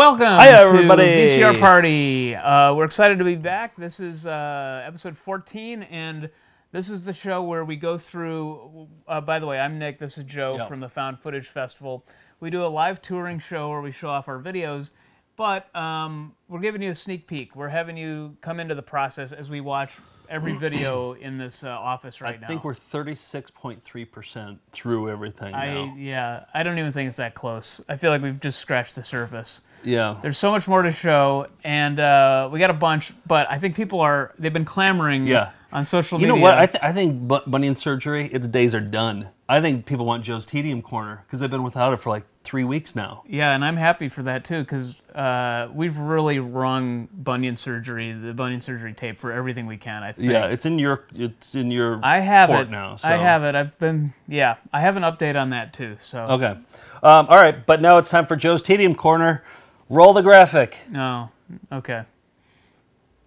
Welcome Hi, everybody. to VCR Party. Uh, we're excited to be back. This is uh, episode 14, and this is the show where we go through. Uh, by the way, I'm Nick. This is Joe Yep. from the Found Footage Festival. We do a live touring show where we show off our videos, but um, we're giving you a sneak peek. We're having you come into the process as we watch every video in this uh, office right I now. I think we're 36.3% through everything I now. yeah, I don't even think it's that close. I feel like we've just scratched the surface. Yeah. There's so much more to show, and uh, we got a bunch. But I think people are they've been clamoring Yeah. on social You media. You know what? I, th- I think bu- bunion surgery, its days are done. I think people want Joe's Tedium Corner because they've been without it for like three weeks now. yeah, and I'm happy for that too because uh, we've really rung bunion surgery, the bunion surgery tape for everything we can. I think. Yeah, it's in your it's in your I have it now. So. I have it. I've been yeah. I have an update on that too. So Okay. Um, all right, but now it's time for Joe's Tedium Corner. Roll the graphic. no, okay.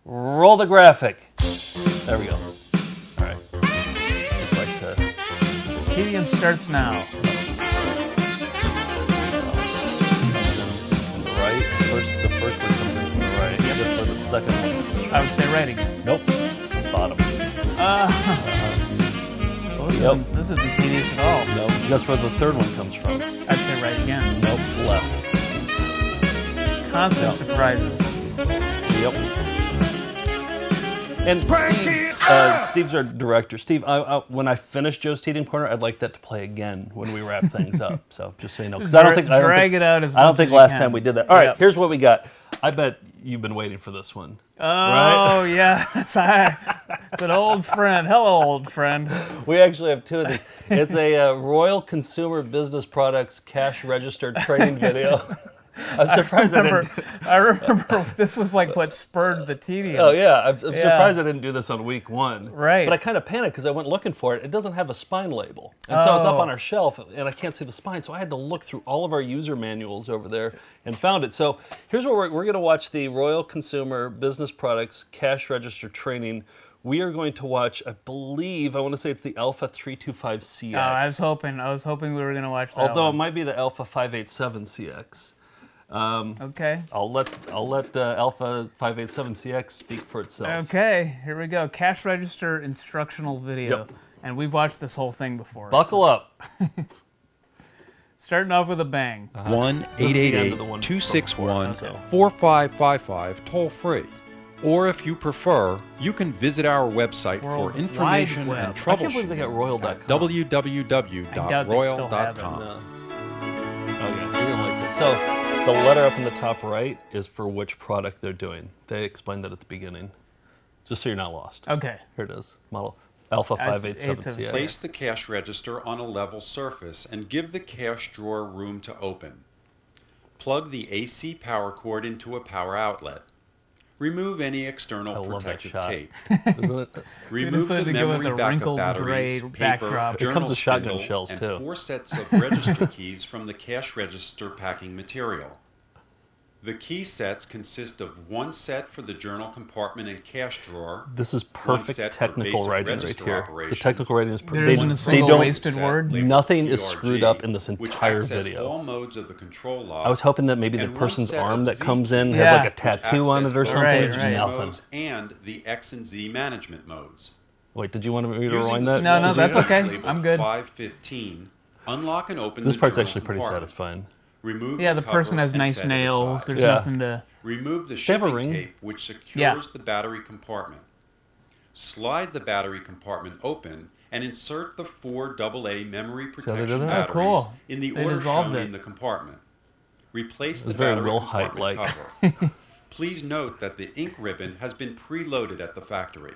Roll the graphic. There we go. All right. Like uh, to. Tedium starts now. Right. First, the first one comes in from the right. This one, the second one. I would say right again. Nope. Bottom. Oh, this, Yep. isn't, this isn't tedious at all. Nope. Guess where the third one comes from? I'd say right again. Nope. Left. Constant Yep. surprises. Yep. And Steve, uh, Steve's our director. Steve, I, I, when I finish Joe's Tedium Corner, I'd like that to play again when we wrap things up. So just so you know, because I don't think I don't drag think, it out as I don't think last can. time we did that. All right, Yep. here's what we got. I bet you've been waiting for this one. Oh yeah, it's, a- it's an old friend. Hello, old friend. We actually have two of these. It's a uh, Royal Consumer Business Products cash register training video. I'm surprised I, I remember, didn't. I remember this was like what spurred the tedium. Oh yeah, I'm, I'm Yeah. surprised I didn't do this on week one. Right. But I kind of panicked because I went looking for it. It doesn't have a spine label, and so it's up Oh. on our shelf, and I can't see the spine. So I had to look through all of our user manuals over there and found it. So here's what we're we're going to watch the Royal Consumer Business Products Cash Register Training. We are going to watch, I believe, I want to say it's the Alpha 325CX. Oh, I was hoping. I was hoping we were gonna watch that. Although it might be the Alpha 587CX. Okay. I'll let I'll let uh, Alpha 587CX speak for itself. Okay. Here we go. Cash register instructional video. Yep. And we've watched this whole thing before. Buckle up. Starting off with a bang. one Uh-huh. This is the end 888 of the one 261 from before, 4555 toll free. Or if you prefer, you can visit our website World for information Wide and Web. I can't believe they troubleshooting. got royal.com. I doubt they still have it. www.royal.com. No. Okay, you're gonna like this. So the letter up in the top right is for which product they're doing. They explained that at the beginning. just so you're not lost. Okay. Here it is, model Alpha That's 587 877. CI. Place the cash register on a level surface and give the cash drawer room to open. Plug the AC power cord into a power outlet. Remove any external I love that protective shot. tape. It? Remove the to go with memory backup wrinkled batteries, gray paper, backdrop. It journal comes with shotgun spindle, shells, and too. four sets of register keys from the cash register packing material. The key sets consist of one set for the journal compartment and cash drawer. This is perfect technical writing right register here. The technical writing is There perfect. isn't They, they don't. wasted word? labeled Nothing is screwed up in this entire video. all modes of the control log I was hoping that maybe the person's set of arm that Z comes in keys, has like a which tattoo on it or something. Right, right. nothing. and the X and Z management modes. Wait, did you want me to Using rewind that? No, no, that's okay. I'm good. 515. Unlock and open This the part's actually pretty satisfying. Remove Yeah, the, the person has nice nails. There's Yeah. nothing to. Remove the They shipping tape which secures Yeah. the battery compartment. Slide the battery compartment open and insert the four AA memory how protection did that? Oh, batteries cool. in the They order shown it. in the compartment. Replace the very battery Will compartment Height-like. cover. Please note that the ink ribbon has been preloaded at the factory.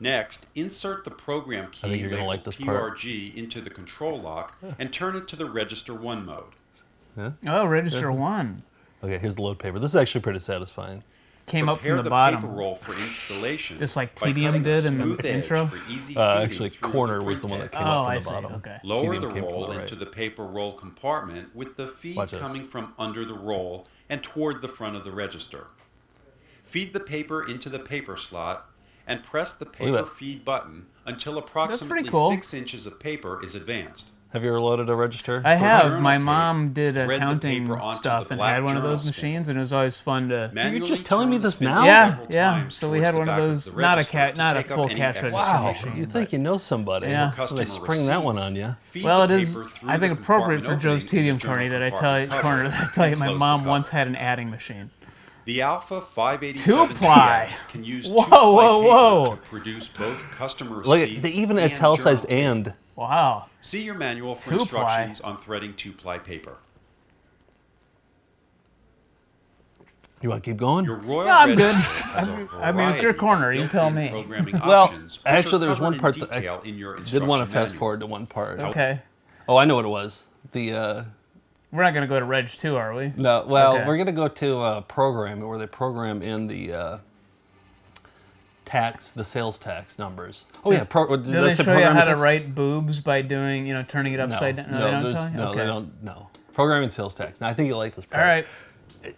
Next, insert the program key you're gonna labeled like this part. Into the control lock and turn it to the register 1 mode. Oh, register one Okay, here's the load paper. This is actually pretty satisfying. came up from the, the bottom. paper roll for installation. Just like by Tedium did in the intro? Uh, actually, corner the was the one that came Oh, up from I the see. bottom. Okay. Lower Tedium the came from roll the right. into the paper roll compartment with the feed Watch this. coming from under the roll and toward the front of the register. Feed the paper into the paper slot and press the paper feed button until approximately cool. six inches of paper is advanced. Have you ever loaded a register? I have. My tape, mom did thread the accounting stuff and black had one of those spindle. machines, and it was always fun to. Manually just telling me this now? Yeah, yeah. So we had one of those, the not a register cat, not a full any cash register Wow, machine. you think you know somebody? Yeah. Well, they Customer spring that one on you. Well, it the is. paper through I think appropriate for Joe's opening in the tedium journal corner that I tell you, cover corner that I tell you, my mom once had an adding machine. The Alpha 587 Two can use Whoa, two ply whoa, paper whoa. to produce both customer Look, receipts at, they even and italicized journal tape. and. Wow. See your manual for Two-ply. instructions on threading two-ply paper. You want to keep going? Your Royal Yeah, I'm good. has a I mean, it's your corner, you tell me. Well, options, actually, there was one part in that I detail in your Did want to fast manual. forward to one part. Okay. Oh, I know what it was. The uh, We're not going to go to Reg 2, are we? no, well, Okay. we're gonna go to uh, program where they program in the uh, tax, the sales tax numbers. Oh yeah, pro, did Do that they say show you how to write boobs by doing, you know, turning it No, upside down? no, they don't there's- tell you? no, okay. they don't. No, programming sales tax. Now I think you like this All part. right.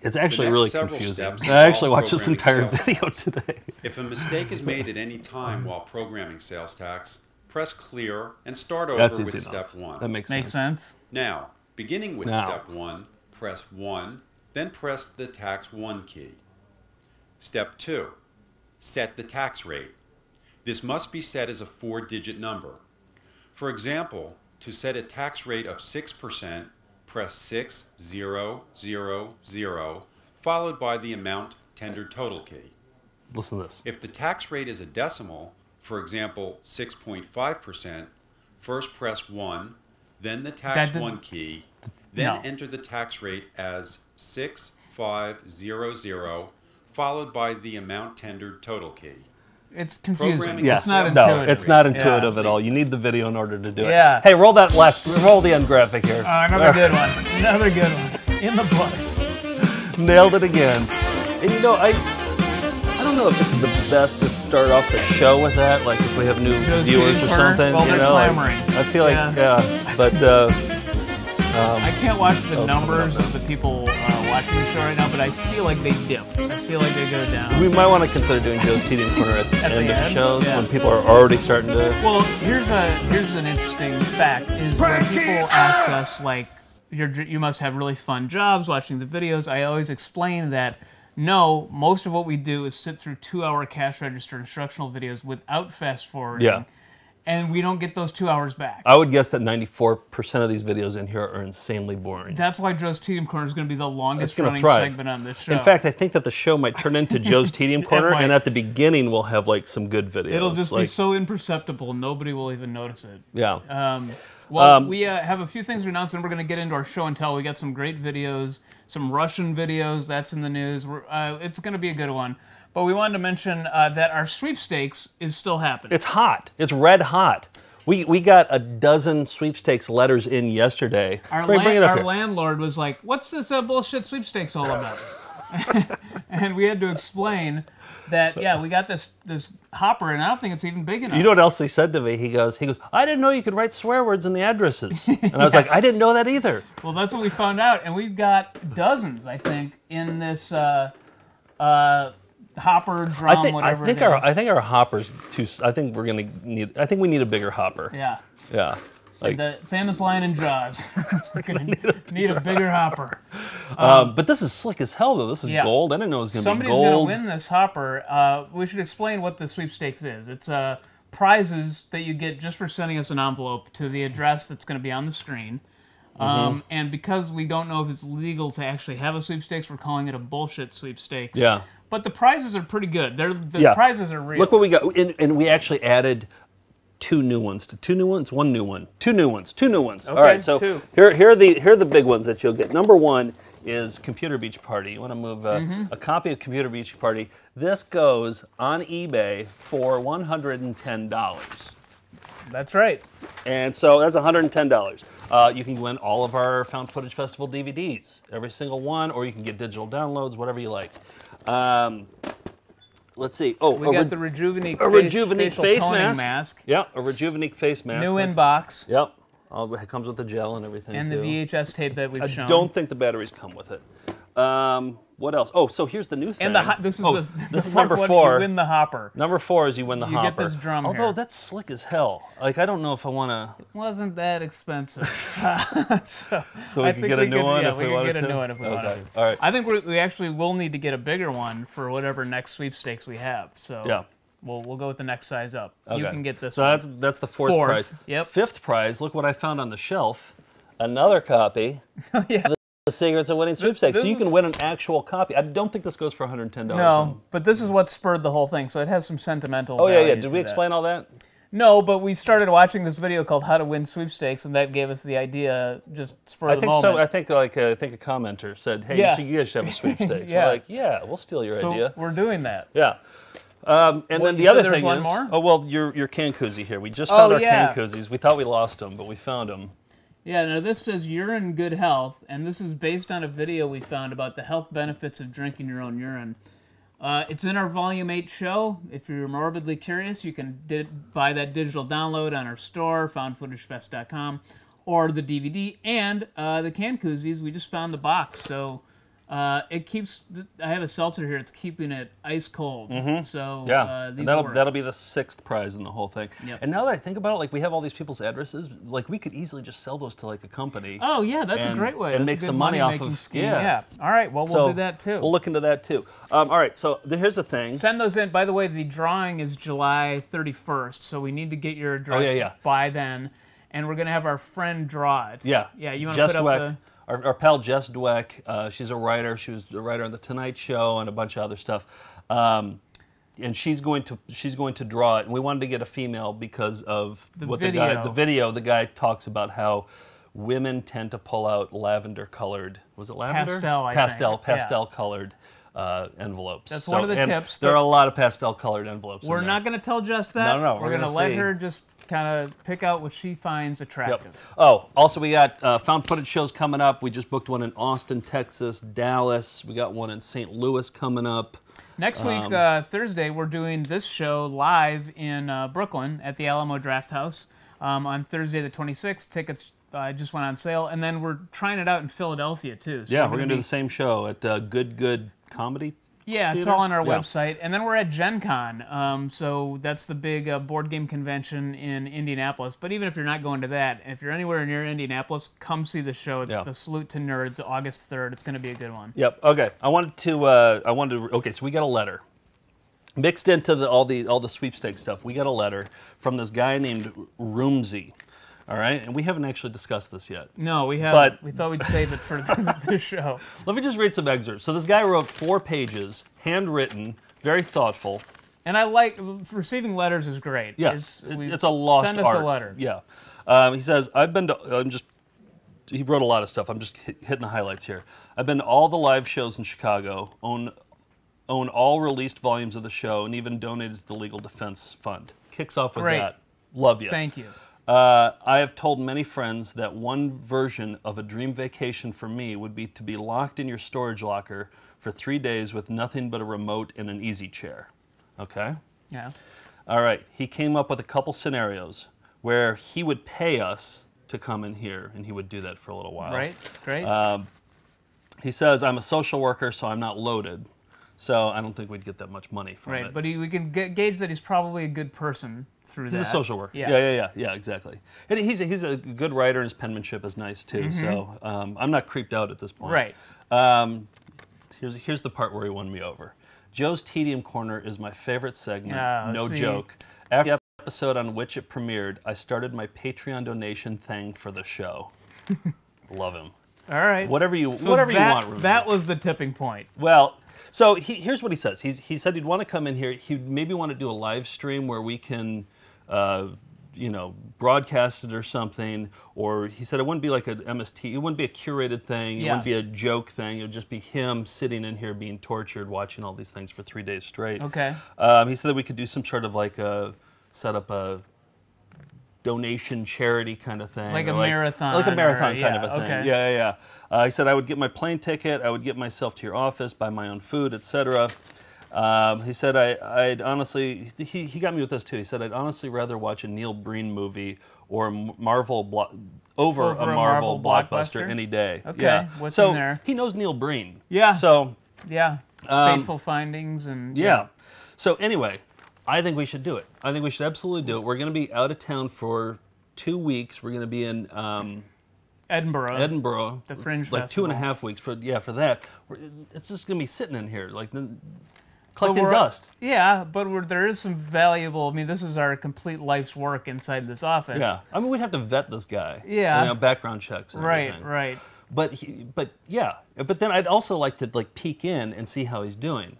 It's actually really confusing. I actually watched this entire sales video today. If a mistake is made at any time while programming sales tax, press clear and start over That's with easy step enough. one. That makes, Makes sense. sense. Now, beginning with Now. step one, press one, then press the tax one key. Step two, set the tax rate. This must be set as a four digit number. For example, to set a tax rate of 6%, press 6000, followed by the amount tendered total key. Listen to this. If the tax rate is a decimal, for example, 6.5%, first press 1, then the tax That 1 key, then No. enter the tax rate as 6500, followed by the amount tendered total key. It's confusing. Programming Yeah, It's not no, intuitive. it's not Yeah. intuitive at all. You need the video in order to do it. Yeah. Hey, roll that last, roll the end graphic here. Oh, another good one. Another good one. In the books. Nailed it again. And you know, I, I don't know if it's the best to start off the show with that. Like if we have new Joe's viewers or something. Well, you know, like, clamoring. I feel like Yeah. yeah, but uh, I can't watch the Oh, numbers of the people uh, watching the show right now, but I feel like they dip. I feel like they go down. we might want to consider doing Joe's Tedium Corner at the At the end of end? shows Yeah. when people are already starting to. Well, here's a here's an interesting fact: is when people ask us like, You're, "You must have really fun jobs watching the videos." I always explain that no, most of what we do is sit through two-hour cash register instructional videos without fast forwarding, Yeah. And we don't get those two hours back. I would guess that 94% of these videos in here are insanely boring. That's why Joe's Tedium Corner is going to be the longest running thrive. segment on this show. In fact, I think that the show might turn into Joe's Tedium Corner, and at the beginning we'll have like some good videos. it'll just be so imperceptible, nobody will even notice it. yeah. Um, well, Um, we uh, have a few things to announce, and we're going to get into our show and tell. We got some great videos, some Russian videos. That's in the news. We're, uh, it's going to be a good one. But we wanted to mention uh, that our sweepstakes is still happening. It's hot. It's red hot. We, we got a dozen sweepstakes letters in yesterday. Our, bring, bring our landlord was like, "What's this uh, bullshit sweepstakes all about?" and we had to explain that yeah, we got this this hopper, and I don't think it's even big enough. You know what else he said to me? He goes, he goes, I didn't know you could write swear words in the addresses. And I was like, I didn't know that either. well, that's what we found out, and we've got dozens, I think, in this uh, uh, hopper drum, I think I think our. I think our hopper's too. I think we're gonna need. I think we need a bigger hopper. yeah. Yeah. Like, the famous line in Jaws. We're gonna need a bigger hopper. um, but this is slick as hell though. This is yeah. gold. I didn't know it was gonna Somebody's be gold. Somebody's gonna win this hopper. Uh, we should explain what the sweepstakes is. It's uh, prizes that you get just for sending us an envelope to the address that's going to be on the screen. Um, and because we don't know if it's legal to actually have a sweepstakes, we're calling it a bullshit sweepstakes. Yeah. But the prizes are pretty good. They're the Yeah. prizes are real. Look what we got, and, and we actually added two new ones. To two new ones, one new one, two new ones, two new ones. All Okay, right, so two. here here are the here are the big ones that you'll get. Number one is Computer Beach Party. You want to move uh, Mm-hmm. a copy of Computer Beach Party. This goes on eBay for one hundred and ten dollars. that's right. And so that's $110. Uh, you can win all of our Found Footage Festival DVDs, every single one, or you can get digital downloads, whatever you like. Um, let's see. Oh, We got the Rejuvenate a face, Rejuvenate facial face mask. mask. Yeah, a Rejuvenate face mask. New in box. Yep. All, it comes with the gel and everything. And the. VHS tape that we've I shown. I don't think the batteries come with it. Um, what else? Oh, so here's the new thing. and the ho- this is oh, the this the is number four. You win the hopper. Number four is you win the You get hopper. this drum Although here. that's slick as hell. Like I don't know if I want to. It wasn't that expensive. so, So we I can think get a new could- one yeah, if we we could wanted get a to. new one if we okay. wanted. All right. I think we we actually will need to get a bigger one for whatever next sweepstakes we have. So Yeah. we'll we'll go with the next size up. Okay. You can get this. So one. that's that's the fourth, Fourth, prize. yep. Fifth prize. Look what I found on the shelf. Another copy. yeah. The, Secrets of Winning Sweepstakes. So you can win an actual copy. I don't think this goes for 110 dollars. No, but this is what spurred the whole thing. So it has some sentimental. Oh yeah, yeah. Did we that. explain all that? No, but we started watching this video called "How to Win Sweepstakes," and that gave us the idea. Just spur of the think moment. so. I think like uh, I think a commenter said, "Hey, Yeah. you, should, you guys should have a sweepstakes." Yeah. We're like, "Yeah, we'll steal your So idea." we're doing that. Yeah. Um, and What, then the other thing one is, more? oh well, your your can koozie here. We just Oh, found our yeah. can koozies. We thought we lost them, but we found them. Yeah, now this says you're in good health, and this is based on a video we found about the health benefits of drinking your own urine. Uh, it's in our Volume 8 show. If you're morbidly curious, you can buy that digital download on our store, foundfootagefest.com, or the DVD, and uh, the can koozies. We just found the box, so uh, it keeps. I have a seltzer here. It's keeping it ice cold. So Yeah, uh, these that'll work. that'll be the sixth prize in the whole thing. Yep. And now that I think about it, like we have all these people's addresses, like we could easily just sell those to like a company. Oh yeah, that's and- a great way. and That's make some money off money-making of- scheme. yeah. yeah. All right. Well, we'll So do that too. We'll look into that too. Um, all right, so here's the thing. Send those in. By the way, the drawing is July 31st, so we need to get your address Oh, yeah, yeah. by then. And we're gonna have our friend draw it. Yeah. Yeah. You want to put up the? Our, our pal Jess Dweck, uh, she's a writer. She was a writer on the Tonight Show and a bunch of other stuff. Um, and she's going to she's going to draw it. And we wanted to get a female because of The what the guy video. the video the guy talks about how women tend to pull out lavender colored was it lavender Pastel, I pastel think. Yeah. pastel colored uh, envelopes. That's one of the tips, There are a lot of pastel colored envelopes. We're not gonna tell Jess that. No, no, We're, we're gonna, gonna let see. her just kind of pick out what she finds Yep. attractive. Oh, also we got uh, found footage shows coming up. We just booked one in Austin, Texas, Dallas. We got one in St. Louis coming up. Next week, Um, uh, Thursday, we're doing this show live in uh, Brooklyn at the Alamo Draft House um, on Thursday the 26th. Tickets uh, just went on sale, and then we're trying it out in Philadelphia too. So Yeah, we're we're gonna do the same show at uh, Good Good Comedy. Yeah, it's all on our Yeah. website. And then we're at Gen Con. Um, so that's the big uh, board game convention in Indianapolis. But even if you're not going to that, if you're anywhere near Indianapolis, come see the show. It's Yeah. the Salute to Nerds, August 3rd. It's going to be a good one. Yep. Okay. I wanted to. Uh, I wanted to. Okay. So we got a letter mixed into the, all the all the sweepstakes stuff. We got a letter from this guy named Roomsy. All right, and we haven't actually discussed this yet. No, we have. But- we thought we'd save it for the, show. Let me just read some excerpts. So this guy wrote four pages, handwritten, very thoughtful. And I like receiving letters is great. Yes, It's, it's a lost Send us art. a letter. Yeah. Um, he says, I've been to, I'm just, he wrote a lot of stuff. I'm just hit, hitting the highlights here. I've been to all the live shows in Chicago, own own all released volumes of the show and even donated to the Legal Defense Fund. Kicks off with Great. that. Love you. Thank you. Uh, I have told many friends that one version of a dream vacation for me would be to be locked in your storage locker for three days with nothing but a remote and an easy chair. Okay? Yeah. All right. He came up with a couple scenarios where he would pay us to come in here and he would do that for a little while. Right. Great. Uh, He says, I'm a social worker, so I'm not loaded. So I don't think we'd get that much money from right. it. But he, we can ga- gauge that he's probably a good person through He's that. a social worker. Yeah. Yeah, yeah, yeah, yeah, exactly. And he's a, he's a good writer, and his penmanship is nice too. So um, I'm not creeped out at this point. Right. Um, here's here's the part where he won me over. Joe's Tedium Corner is my favorite segment. Oh, no see. joke. After the episode on which it premiered, I started my Patreon donation thing for the show. Love him. All right. Whatever you So whatever that, you want. Ruben. That was the tipping point. Well, so he, here's what he says. He's, he said he'd want to come in here. He'd maybe want to do a live stream where we can, uh, you know, broadcast it or something. Or he said it wouldn't be like an MST. It wouldn't be a curated thing. It Yeah. wouldn't be a joke thing. It would just be him sitting in here being tortured, watching all these things for three days straight. Okay. Um, he said that we could do some sort of like a set up a donation charity kind of thing, Like or a marathon like a or- marathon kind of a thing. okay. Yeah, yeah, yeah. Uh, he said I would get my plane ticket, I would get myself to your office, buy my own food, etc. Um, he said I, I'd honestly. He, he got me with this too. He said I'd honestly rather watch a Neil Breen movie or a Marvel blo- over, Over a Marvel, Marvel blockbuster, blockbuster? any day. Okay, Yeah. what's so in there? he knows Neil Breen. Yeah. So Yeah. Um, Fateful findings and yeah. So anyway, I think we should do it. I think we should absolutely do it. We're going to be out of town for two weeks. We're going to be in um, Edinburgh. Edinburgh, The Fringe like two and a Festival. half weeks for yeah for that. We're, it's just going to be sitting in here like collecting dust. Yeah, but we're, there is some valuable. I mean, this is our complete life's work inside this office. Yeah, I mean we'd have to vet this guy. Yeah. you know, background checks. And Right. everything. Right. But he, but yeah, but then I'd also like to like peek in and see how he's doing.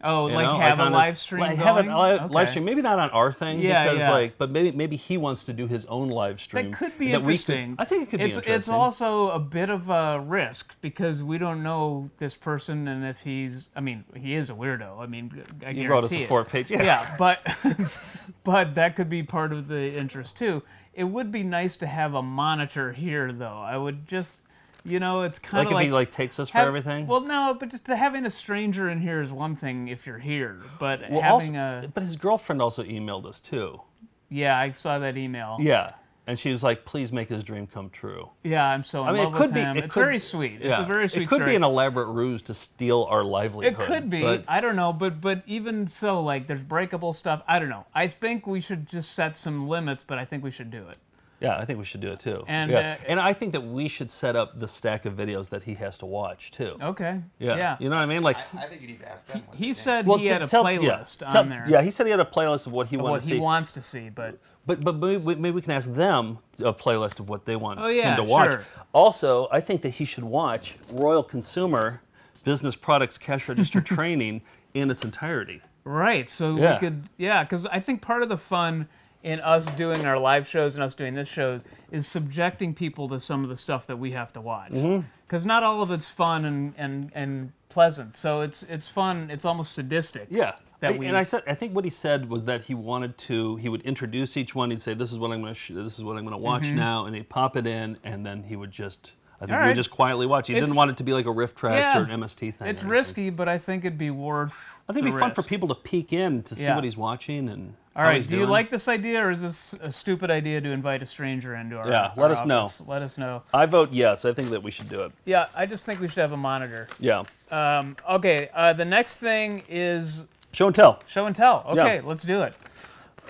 Oh, like know, have a live his- stream like, going. Have a li- Okay. live stream, maybe not on our thing, Yeah, because yeah. like, but maybe maybe he wants to do his own live stream. That could be that we could- interesting. I think it could it's, be interesting. It's also a bit of a risk because we don't know this person and if he's. I mean, he is a weirdo. I mean, I you wrote us a four page. Yeah. yeah, but but that could be part of the interest too. It would be nice to have a monitor here, though. I would just, you know, it's kind of Like of if he like takes us for everything. Well, no, but just having a stranger in here is one thing if you're here, but Well, having also, a but his girlfriend also emailed us too. yeah, I saw that email. Yeah, and she was like, "Please make his dream come true." Yeah, I'm so in I mean, it could be. It it's could, very sweet. It's yeah. a very sweet It could story. be an elaborate ruse to steal our livelihood. It could be. but- I don't know, but but even so, like there's breakable stuff. I don't know. I think we should just set some limits, but I think we should do it. Yeah, I think we should do it too. And, yeah. uh, and I think that we should set up the stack of videos that he has to watch too. Okay. Yeah. Yeah. You know what I mean? Like, I, I think you need to ask them. what He said well, he t- had a tell- playlist yeah, on tell- there. Yeah, he said he had a playlist of what he of wanted what to he wants to see, but But but maybe, maybe we can ask them a playlist of what they want Oh, yeah, him to watch. sure. Also, I think that he should watch Royal Consumer Business Products Cash Register Training in its entirety. right. So Yeah. we could, yeah, because I think part of the fun in us doing our live shows and us doing this shows is subjecting people to some of the stuff that we have to watch. Mm-hmm. Because not all of it's fun and, and, and pleasant. So it's it's fun. It's almost sadistic. Yeah. That and we- I said I think what he said was that he wanted to he would introduce each one. He'd say this is what I'm going to sh- this is what I'm going to watch now, and he'd pop it in, and then he would just I think Mm-hmm. All right. just quietly watch. He It's- didn't want it to be like a RiffTrax Yeah. or an MST thing. It's risky, but I think it'd be worth. I think it'd be fun for people to peek in to see Yeah. what he's watching and. All right. Do you like this idea, or is this a stupid idea to invite a stranger into our? Yeah, our let us know. Let us know. I vote yes. I think that we should do it. Yeah, I just think we should have a monitor. Yeah. Um, okay. Uh, the next thing is Show and tell. show and tell. Yeah. Okay, let's do it.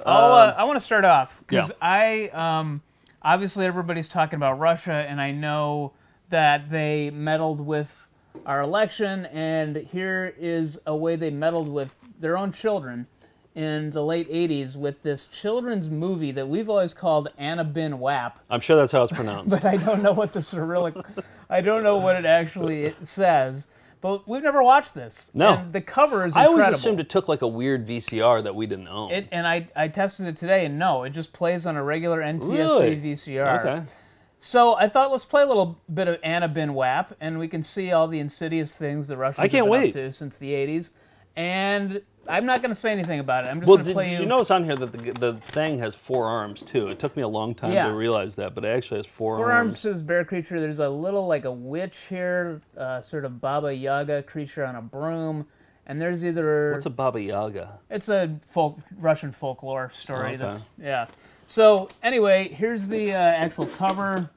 I'll, uh, I want to start off because yeah. I um, obviously everybody's talking about Russia, and I know that they meddled with our election, and here is a way they meddled with their own children in the late 80s with this children's movie that we've always called Anna Bin Wap, I'm sure that's how it's pronounced. but I don't know what the Cyrillic, I don't know what it actually says. But we've never watched this. No. And the cover is I always assumed it took like a weird VCR that we didn't own. It, and I, I tested it today, and no, it just plays on a regular NTSC Really? VCR. okay. So I thought let's play a little bit of Anna Bin Wap, and we can see all the insidious things the Russians I can't have been wait. up to since the 80s. and I'm not going to say anything about it. I'm just Well, going to play did you. you notice on here that the, the thing has four arms too? It took me a long time Yeah. to realize that, but it actually has four, Four arms arms. to this bear creature. There's a little like a witch here, uh, sort of Baba Yaga creature on a broom, and there's either What's a Baba Yaga? It's a folk Russian folklore story. Okay. Yeah. So anyway, here's the uh, actual cover.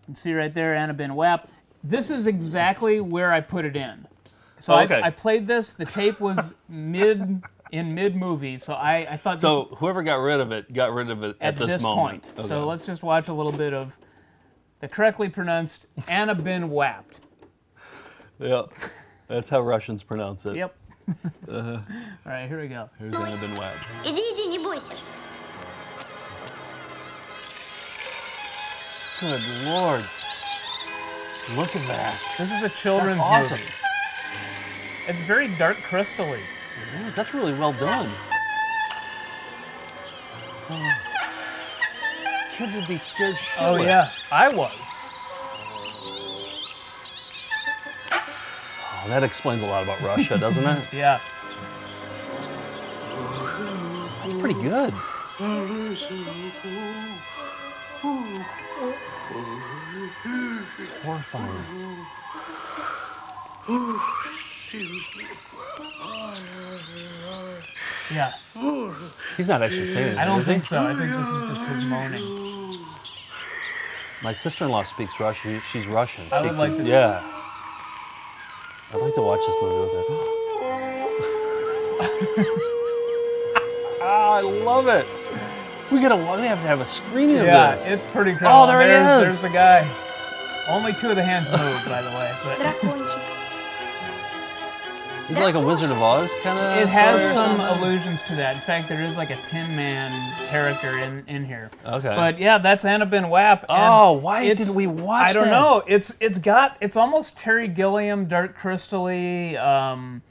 You can see right there, Anna Ben Wap. This is exactly where I put it in. So Oh, I- okay. I, played this. The tape was mid in mid movie, so I, I thought So this, whoever got rid of it got rid of it at, at this, moment. point. Okay. So let's just watch a little bit of the correctly pronounced Anna Ben Wapped. Yep. That's how Russians pronounce it. Yep. Uh-huh. All right, here we go. Here's Anna Ben Good lord. Look at that. This is a children's That's awesome. movie. It's very dark crystally. It is. That's really well done. Oh. Kids would be scared shitless. Oh yeah, I was. Oh, that explains a lot about Russia, doesn't it? Yeah. That's pretty good. It's horrifying. Yeah. He's not actually saying anything. I don't is he? think so. I think this is just his moaning. My sister-in-law speaks Russian. She's Russian. I She would like to- Yeah. I'd like to watch this movie with her. ah, I love it. We gotta. We have to have a screening yeah, of this. Yeah, it's pretty cool. Oh, there there's, it is. There's the guy. Only two of the hands moved, by the way. But. Is it like a Wizard of Oz kind of? It has some allusions to that. In fact, there is like a Tin Man character in, in here. Okay. But yeah, that's Annabin Wap. Oh, why did we watch? I don't that? know. It's it's got it's almost Terry Gilliam, Dark Crystally. Um,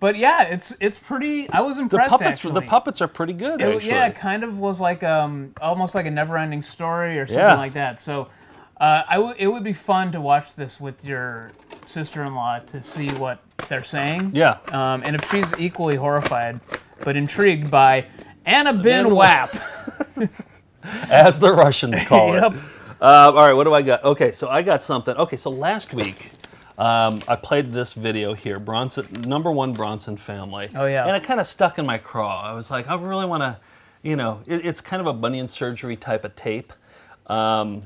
but yeah, it's it's pretty. I was impressed. the puppets. actually. The puppets are pretty good. It, yeah, it kind of was like um, almost like a never-ending story or something Yeah. like that. So, uh, I w- it would be fun to watch this with your sister-in-law to see what they're saying. Yeah. Um, and if she's equally horrified but intrigued by Anna Ben Ben Wap. as the Russians call Yep. it. Uh, all right, what do I got? Okay, so I got something. Okay, so last week um, I played this video here, Bronson, number one Bronson family. Oh, yeah. And it kind of stuck in my craw. I was like, I really want to, you know, it, it's kind of a bunion surgery type of tape. Um,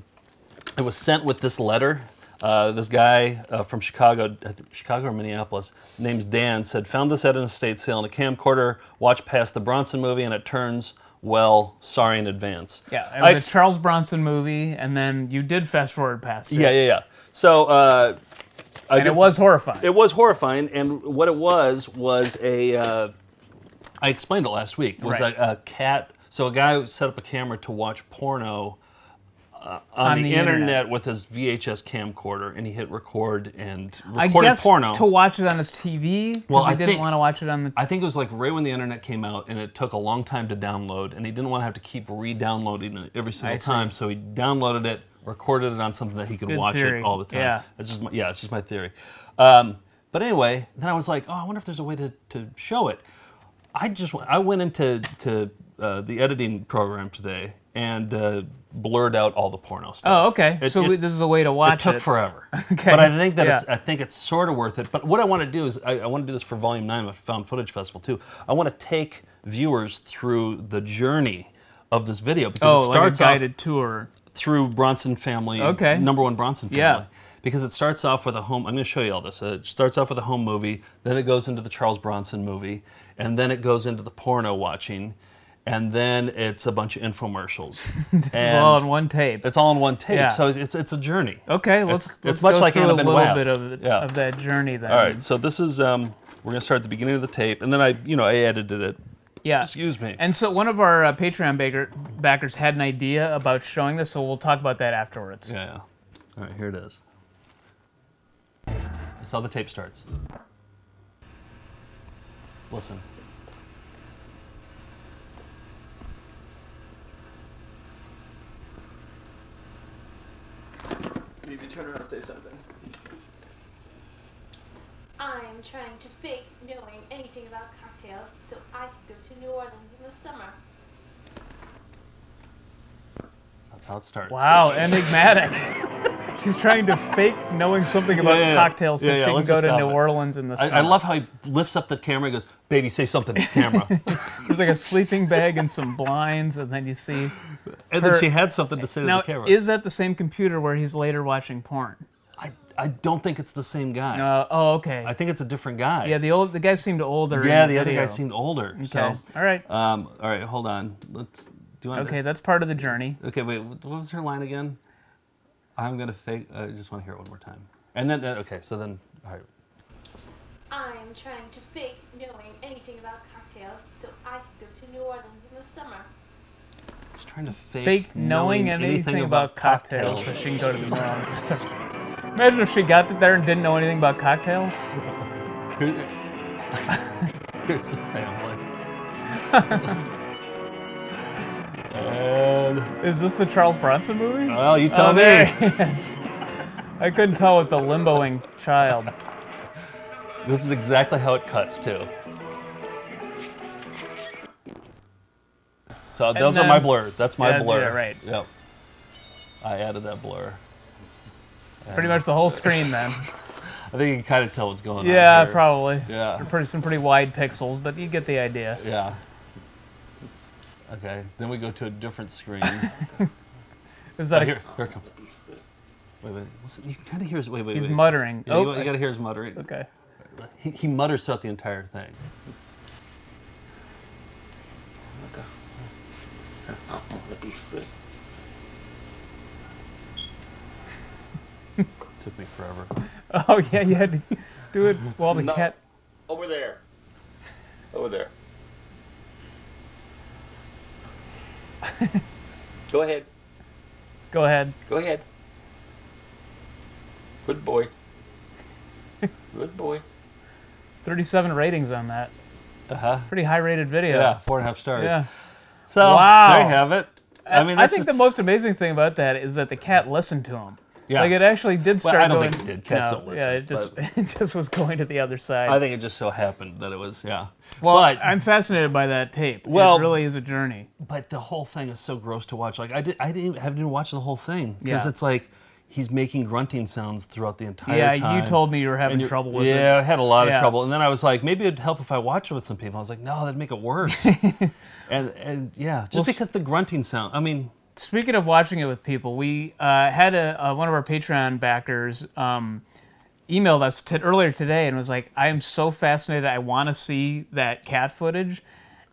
it was sent with this letter. Uh, this guy uh, from Chicago, Chicago or Minneapolis, name's Dan, said, found this at an estate sale in a camcorder, watched past the Bronson movie, and it turns well, sorry in advance. Yeah, it was ex- a Charles Bronson movie, and then you did fast forward past it. Yeah, yeah, yeah. So, uh, I And did- it was horrifying. it was horrifying, and what it was was a. Uh, I explained it last week. It was Right. a, a cat. So a guy set up a camera to watch porno uh, on, On the, the internet, internet. with his VHS camcorder, and he hit record and I recorded guess porno. to watch it on his TV Well, he I didn't think- want to watch it on the. I think it was like right when the internet came out, and it took a long time to download, and he didn't want to have to keep re-downloading it every single I see. time. So he downloaded it, recorded it on something that he could Good watch theory. it all the time. Yeah. It's just my, yeah, it's just my theory. Um, but anyway, then I was like, oh, I wonder if there's a way to, to show it. I just went- I went into to uh, the editing program today and uh, blurred out all the porno stuff. Oh, okay. It- so it- this is a way to watch it took it. forever. Okay. But I think that Yeah. it's I think it's sort of worth it. But what I want to do is I, I want to do this for Volume Nine of Found Footage Festival too. I want to take viewers through the journey of this video because oh, it like a starts off guided tour. Through Bronson family, Okay. number one Bronson family. Yeah. Because it starts off with a home. I'm going to show you all this. It starts off with a home movie, then it goes into the Charles Bronson movie, and then it goes into the porno watching, and then it's a bunch of infomercials. This is all in one tape. It's all in one tape, Yeah. so it's it's a journey. Okay, let's it's let's much go like through a little bit of, Yeah. of that journey then. All right, so this is um, we're gonna start at the beginning of the tape, and then I, you know, I edited it. Yeah. Excuse me. And so one of our uh, Patreon baker, backers had an idea about showing this, so we'll talk about that afterwards. Yeah, yeah. All right, here it is. That's how the tape starts. Listen. Maybe turn around and say something. I'm trying to fake knowing anything about cocktails so I can go to New Orleans in the summer. That's how it starts. Wow, enigmatic. She's trying to fake knowing something about Yeah, yeah, yeah. cocktails so Yeah, yeah, she can go to New it. Orleans in the summer. I love how he lifts up the camera and goes, "Baby, say something to the camera." There's like a sleeping bag and some blinds, and then you see. and then she had something to say to the camera. is that the same computer where he's later watching porn? I, I don't think it's the same guy. Uh, oh, okay. I think it's a different guy. yeah, the old the guy seemed older. yeah, in the other video. guy seemed older. Okay. So, All right. um, all right, hold on. Let's do you want Okay, that's part of the journey. Okay, wait. What was her line again? I'm gonna fake. I just want to hear it one more time. And then, uh, okay, so then, all right. I'm trying to fake knowing anything about cocktails so I can go to New Orleans in the summer. Just trying to fake, Fake knowing, anything, about cocktails, so she can go to New Orleans. Stuff. Imagine if she got there and didn't know anything about cocktails. Here- Here's the family. and Is this the Charles Bronson movie? well, you oh, tell oh, me. there he is. I couldn't tell with the limboing child. This is exactly how it cuts too. So those are my then- blur. That's my Yeah, blur. yeah, right. Yep. I added that blur. Pretty much the whole screen then. I think you can kind of tell what's going on. Yeah, probably. Yeah. Pretty, some pretty wide pixels, but you get the idea. Yeah. Okay. Then we go to a different screen. Is Oh, that a, here, here it comes. Wait, wait. Listen, you can kind of hear his. Wait, wait, he's wait. muttering? Yeah, oh, you, you I gotta hear his muttering. Okay. He, he mutters throughout the entire thing. Took me forever. Oh yeah, you had to do it while the No. cat. Over there. Over there. Go ahead. Go ahead. Go ahead. Good boy. Good boy. Thirty-seven ratings on that. Uh huh. Pretty high-rated video. Yeah, four and a half stars. Yeah. So Wow. there you have it. I mean, I think just, the most amazing thing about that is that the cat listened to him. Yeah. Like it actually did Well, start I don't going. think it did. Cats no, don't listen. Yeah, it just but- it just was going to the other side. I think it just so happened that it was yeah. well, but I'm fascinated by that tape. Well- it really is a journey. but the whole thing is so gross to watch. Like I did, I didn't have to watch the whole thing because Yeah. it's like he's making grunting sounds throughout the entire Yeah, time. you told me you were having trouble with yeah, it. Yeah, I had a lot Yeah. of trouble, and then I was like, maybe it'd help if I watched it with some people. I was like, no, that'd make it worse. and and yeah, just Well, because the grunting sound. I mean, Speaking of watching it with people, we uh, had a, uh, one of our Patreon backers um, emailed us earlier today and was like, "I am so fascinated. I want to see that cat footage."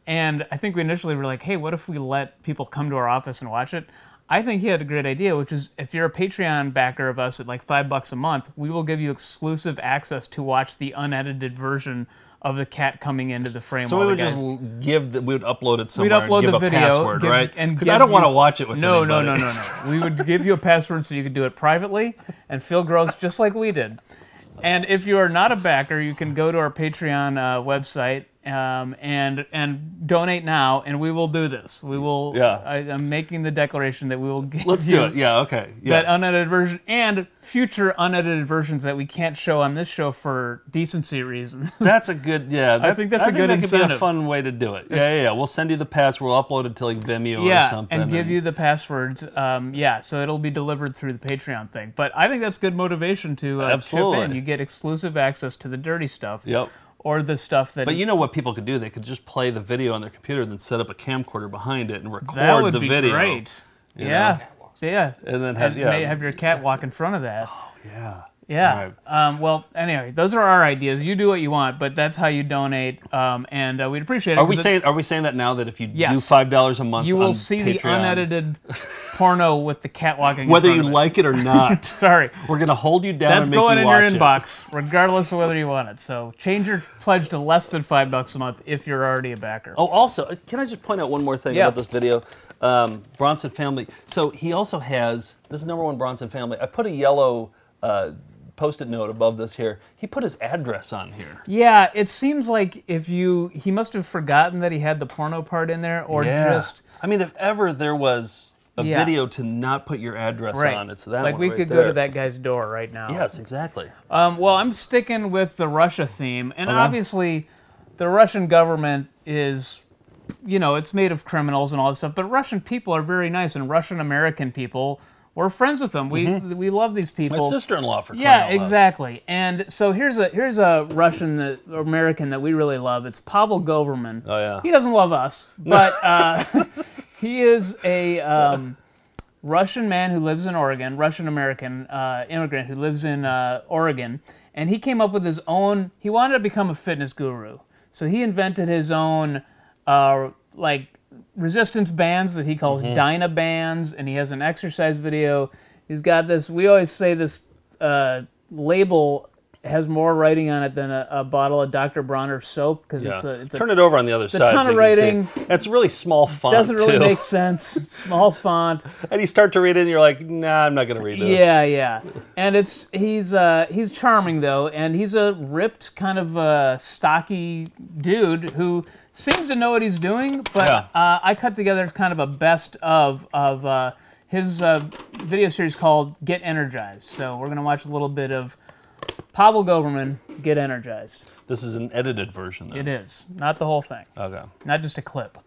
And I think we initially were like, "Hey, what if we let people come to our office and watch it?" I think he had a great idea, which is if you're a Patreon backer of us at like five bucks a month, we will give you exclusive access to watch the unedited version of the cat coming into the frame. so we would just give the, we would upload it somewhere. We'd upload the a video, password, give- right? and Because I don't want to watch it with no, no, no, no, no. We would give you a password so you could do it privately and feel gross just like we did. And if you are not a backer, you can go to our Patreon uh, website um, and and donate now, and we will do this. We will. Yeah. I, I'm making the declaration that we will give Let's you do it. Yeah. Okay. Yeah. that unedited version and future unedited versions that we can't show on this show for decency reasons. That's a good, yeah. That's, think that's a good that could be a fun way to do it. Yeah, yeah, yeah. We'll send you the pass. We'll upload it to like Vimeo or yeah, something. and give you the passwords. Um, yeah, so it'll be delivered through the Patreon thing. But I think that's good motivation to uh, chip Absolutely. in. You get exclusive access to the dirty stuff. Yep. Or the stuff that. But you know what people could do? They could just play the video on their computer and then set up a camcorder behind it and record the video. that would the be video. great. you Yeah. know? Yeah. And then have, And yeah. may have your cat walk in front of that. Oh, yeah. Yeah. Right. Um, well, anyway, those are our ideas. You do what you want, but that's how you donate, um, and uh, we'd appreciate it. Are we it- saying are we saying that now that if you do five dollars a month, you will see the unedited porno with the cat walking? in whether you of it. like it or not, Sorry. we're gonna hold you down That's and make going you in your it. inbox, regardless of whether you want it. So change your pledge to less than five bucks a month if you're already a backer. Oh, also, uh, can I just point out one more thing Yeah. about this video? Um, Bronson family. So he also has this is number one Bronson family. I put a yellow uh, post-it note above this here. He put his address on here. Yeah, it seems like if you he must have forgotten that he had the porno part in there, or just I mean, if ever there was a Yeah. video to not put your address Right. on. It's that like we right could go to that guy's door right now. Yes, exactly. Um, well, I'm sticking with the Russia theme, and Okay. obviously, the Russian government is, you know, it's made of criminals and all this stuff. But Russian people are very nice, and Russian American people, we're friends with them. We we love these Mm-hmm. My sister-in-law for Yeah, exactly. And so here's a here's a Russian that, American that we really love. It's Pavel Goberman. Oh, yeah. He doesn't love us, but uh, he is a um, Russian man who lives in Oregon, Russian American uh, immigrant who lives in uh, Oregon, and he came up with his own. He wanted to become a fitness guru, so he invented his own uh, like resistance bands that he calls Dyna bands, and he has an exercise video. He's got this. We always say this uh, label has more writing on it than a, a bottle of Dr. Bronner soap because Yeah. it's a it's a Turn it over on the other side. It's a ton so of you can see writing. it. It's really small font doesn't really too. make sense. Small font. and you start to read it, and you're like, Nah, I'm not going to read this. Yeah, yeah. And it's he's uh he's charming though, and he's a ripped kind of uh, stocky dude who seems to know what he's doing. But Yeah. uh, I cut together kind of a best of of uh, his uh, video series called Get Energized. So we're gonna watch a little bit of Pavel Goberman Get Energized. This is an edited version. Then. It is not the whole thing, Okay. not just a clip.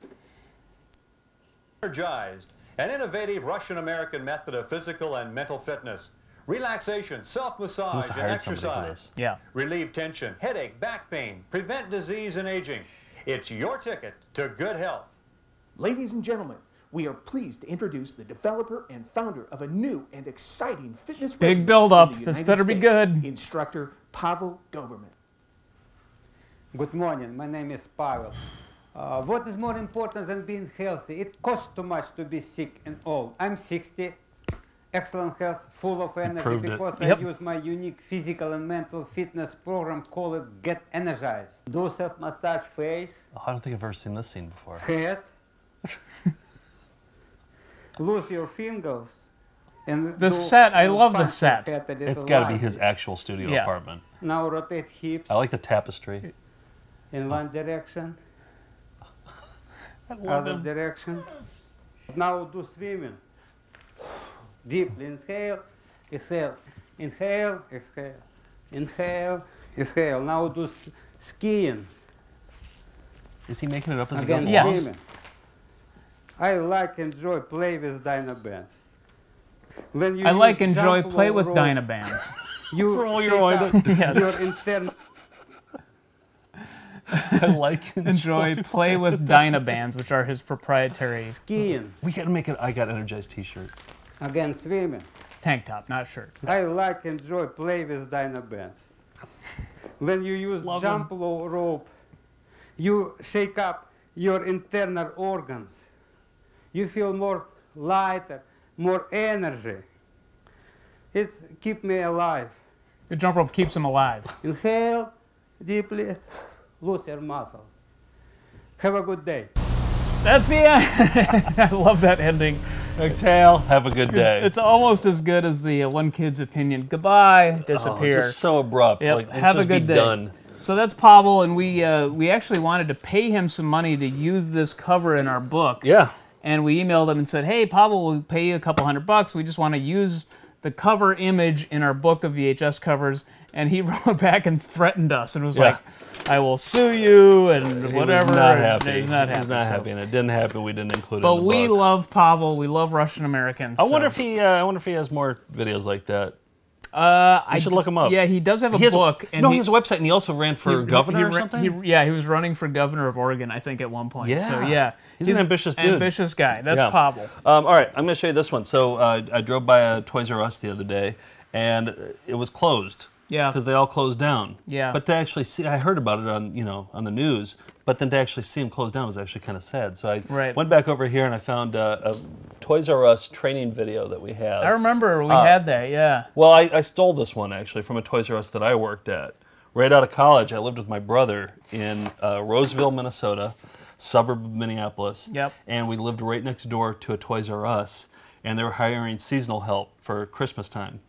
Energized, an innovative Russian American method of physical and mental fitness. Relaxation, self massage, and have hired somebody for exercise. Yeah. Relieve tension, headache, back pain, prevent disease and aging. It's your ticket to good health. Ladies and gentlemen, we are pleased to introduce the developer and founder of a new and exciting fitness program. Big build-up. in the This United better be States, good. Instructor Pavel Goberman. Good morning. My name is Pavel. Uh, what is more important than being healthy? It costs too much to be sick and old. I'm 60, excellent health, full of energy proved it. because Yep. I use my unique physical and mental fitness program called Get Energized. Do self-massage face, Oh, I don't think I've ever seen this scene before. head, lose your fingers, and The set, I love the set. It's got to be his actual studio Yeah. apartment. Now rotate hips I like the tapestry. in one direction. Other him. direction. Now do swimming. Deeply inhale, exhale, inhale, exhale, inhale, exhale. Now do skiing. Is he making it up as he goes Yes. along? swimming. I like enjoy play with Dynabands. When you I like use enjoy jump play rope, with Dynabands. You For all shake your oil. up Yes. your internal I like enjoy play with Dynabands, which are his proprietary skiing. We got to make an I got energized T-shirt. Again, swimming. tank top, not shirt. I like enjoy play with Dynabands. When you use Love jump lo- rope, you shake up your internal organs. You feel more lighter, more energy. It keep me alive. The jump rope keeps him alive. Inhale deeply, lose your muscles. Have a good day. That's the end. I love that ending. Exhale. Have a good day. It's almost as good as the uh, one kid's opinion. Goodbye, Oh, disappear. just so abrupt. Yep, Like, have a just be good day. Done. So that's Pavel, and we uh, we actually wanted to pay him some money to use this cover in our book. Yeah. And we emailed him and said, "Hey, Pavel, we'll pay you a couple hundred bucks. We just want to use the cover image in our book of VHS covers." And he wrote back and threatened us and was Yeah. like, "I will sue you and He whatever." Was not happy. He's not happy. He's not so- happy, and it didn't happen. We didn't include it. But in we love Pavel. We love Russian Americans. I wonder if he. Uh, I wonder if he has more videos like that. Uh, I should look him up. Yeah, he does have a He has book. no, he has a website, and he also ran for he- governor he or something. he- yeah, he was running for governor of Oregon, I think, at one point. Yeah, So Yeah. yeah, He's an ambitious dude. Ambitious guy. That's Yeah. Pavel. Um, all right, I'm going to show you this one. So uh, I drove by a Toys R Us the other day, and it was closed. Yeah. Because they all closed down. Yeah. But to actually see, I heard about it on you know on the news, but then to actually see them close down was actually kind of sad. So I Right. went back over here and I found uh, a Toys R Us training video that we had. I remember we Uh, had that. Yeah. Well, I, I stole this one actually from a Toys R Us that I worked at. Right out of college, I lived with my brother in uh, Roseville, Minnesota, suburb of Minneapolis. Yep. And we lived right next door to a Toys R Us, and they were hiring seasonal help for Christmas time.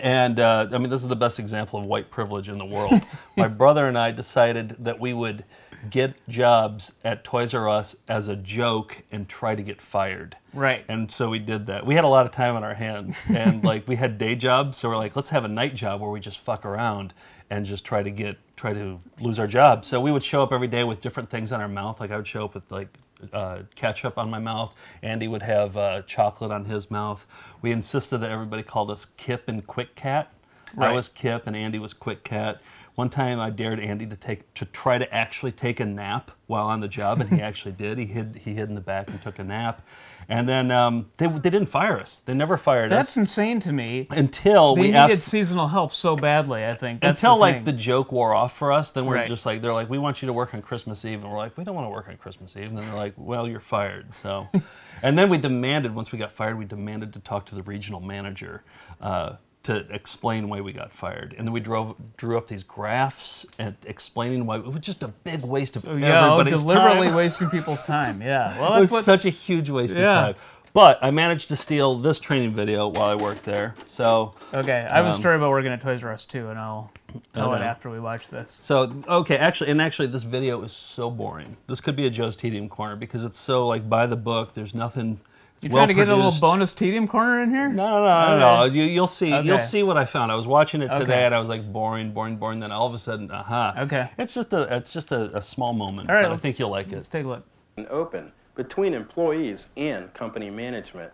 And uh, I mean, this is the best example of white privilege in the world. My brother and I decided that we would get jobs at Toys R Us as a joke and try to get fired. Right. And so we did that. We had a lot of time on our hands, and like we had day jobs, so we're like, let's have a night job where we just fuck around and just try to get try to lose our job. So we would show up every day with different things on our mouth. Like I would show up with like uh, ketchup on my mouth. Andy would have uh, chocolate on his mouth. We insisted that everybody called us Kip and Quick Cat. I was Kip and Andy was Quick Cat. One time I dared Andy to take to try to actually take a nap while on the job, and he actually did. He hid he hid in the back and took a nap. And then um, they, they didn't fire us. They never fired That's us That's insane to me. until They we needed asked seasonal help so badly. I think That's until the like the joke wore off for us, then we're Right. just like they're like, we want you to work on Christmas Eve, and we're like, we don't want to work on Christmas Eve. And then they're like, well, you're fired. So, and then we demanded once we got fired, we demanded to talk to the regional manager. Uh, to explain why we got fired, and then we drove drew up these graphs and explaining why it was just a big waste of So, yeah, oh, deliberately time. wasting people's time. Yeah. Well, it was what. such a huge waste Yeah. of time. But I managed to steal this training video while I worked there. So okay, I have a um, story about working at Toys R Us too, and I'll tell it after we watch this. So okay, actually, and actually, this video is so boring. This could be a Joe's Tedium corner because it's so like by the book. There's nothing. You well trying to get a little bonus tedium corner in here? No, no, no, no, no. You, you'll see. Okay. You'll see what I found. I was watching it today, Okay. and I was like, boring, boring, boring. Then all of a sudden, aha. Okay. It's just a, it's just a, a small moment. All right, but I let's- think you'll like it. Let's take a look. and open between employees and company management.